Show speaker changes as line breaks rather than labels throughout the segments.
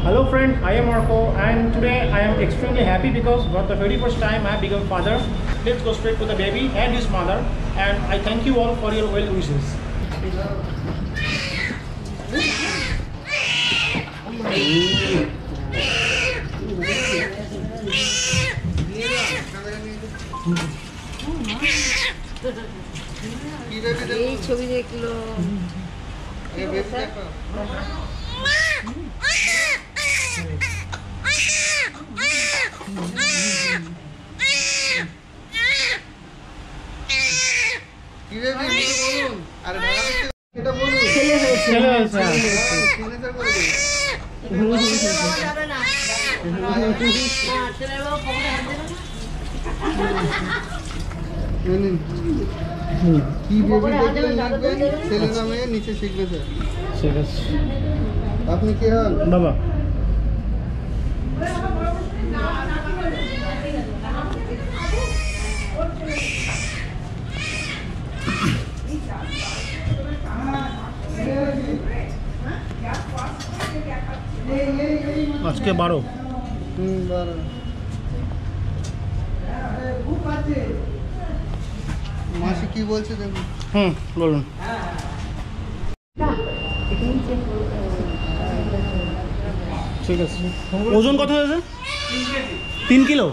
Hello friend, I am Marco and today I am extremely happy because for the very first time I have become father. Let's go straight to the baby and his mother and I thank you all for your well wishes.
এই ছবি দেখলো
নিন, নিন। কি baby দেখবেন লিখবেন ছেলে নামে নিচে সিগনেচার
ঠিক আছে
আপনি কে হন
বাবা আজকে বারো।
বারো মাসি কি বলছে দেখুন।
হুম বলুন। ঠিক আছে। ওজন কত হয়েছে? তিন কিলো?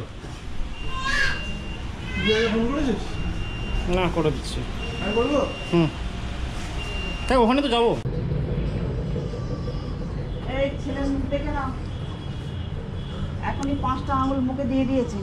না করে দিচ্ছি। হুম। তাই ওখানে তো যাব।
মুখ দেখে নাও। এখনই পাঁচটা আঙুল মুখে দিয়ে দিয়েছে।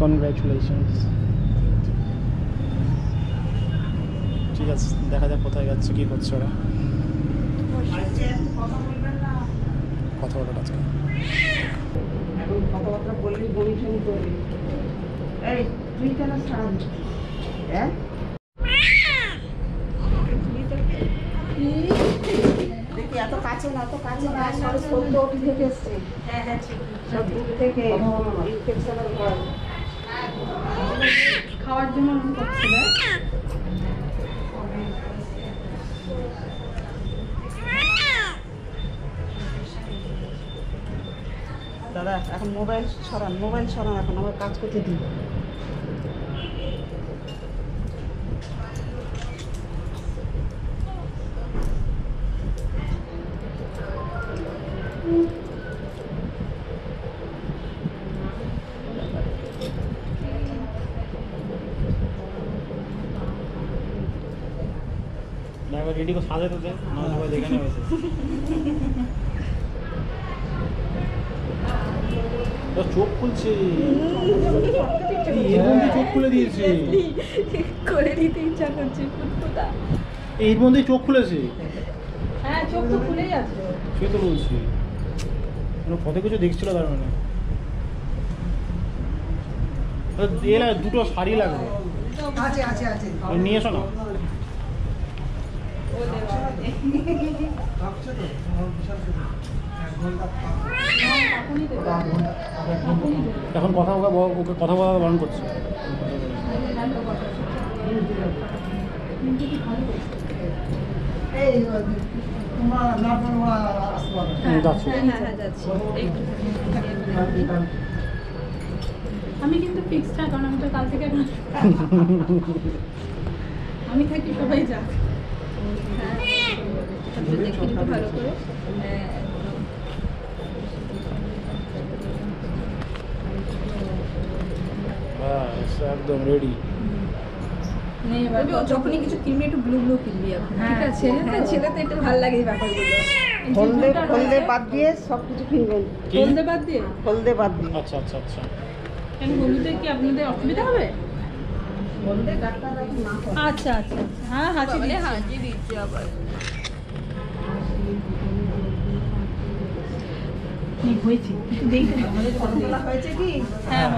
কনগ্রাচুলেশনস ঠিক আছে দেখা যাক কোথায় যাচ্ছে কী করছে ওরা।
কথা বলবেন না
কথা বলার আজকে
কথাবার্তা বলবি বমি করবি। এই তুই কেন সারা দিচ্ছিস হ্যাঁ? দেখি এত কাছে না এত কাছে না সব ওটি থেকে এসছে হ্যাঁ হ্যাঁ ঠিক। সব দূর থেকে ইনফেকশনের পর
খাওয়ার জন্য
দাদা এখন মোবাইল সরান মোবাইল সরান এখন আমার কাজ করতে দিন।
রেডি করে সাজাতে দে না সবাই দেখে নেবে চোখ খুলছে। এর মধ্যে চোখ খুলে দিয়েছে।
করে দিতে ইচ্ছা করছে ফুটফুটা
এর মধ্যে চোখ খুলেছে?
হ্যাঁ চোখ তো খুলেই আছে।
সে তো বলছি। ও কত কিছু দেখছিল তার মানে? এলা দুটো শাড়ি লাগবে।
আছে আছে আছে।
নিয়ে এসো না। এখন কথা ওকে কথা বলা বারণ করছে। যাচ্ছি।
হ্যাঁ হ্যাঁ হ্যাঁ যাচ্ছি। আমি কিন্তু ফিক্সড কারণ আমি তো কাল থেকে আমি থাকি সবাই তারপরে দেখে নিতে ভালো করে হ্যাঁ
একদম রেডি
যখনই কিছু কিনবি একটু ব্লু ব্লু কিনবি এখন ঠিক আছে? হ্যাঁ। ছেলে তো একটু ভালো লাগে এই ব্যাপারগুলো।
হলদে হলদে বাদ দিয়ে সব কিছু কিনবেন।
হলদে বাদ দিয়ে?
হলদে বাদ দিয়ে।
আচ্ছা আচ্ছা আচ্ছা।
কেন হলুদে কি আপনাদের অসুবিধা হবে
হলদে ডাক্তার এখন না করে।
আচ্ছা আচ্ছা আচ্ছা। হ্যাঁ হাঁচি দিলে
হাঁচি দিচ্ছি। আবার।
হয়েছে।
কি?
হ্যাঁ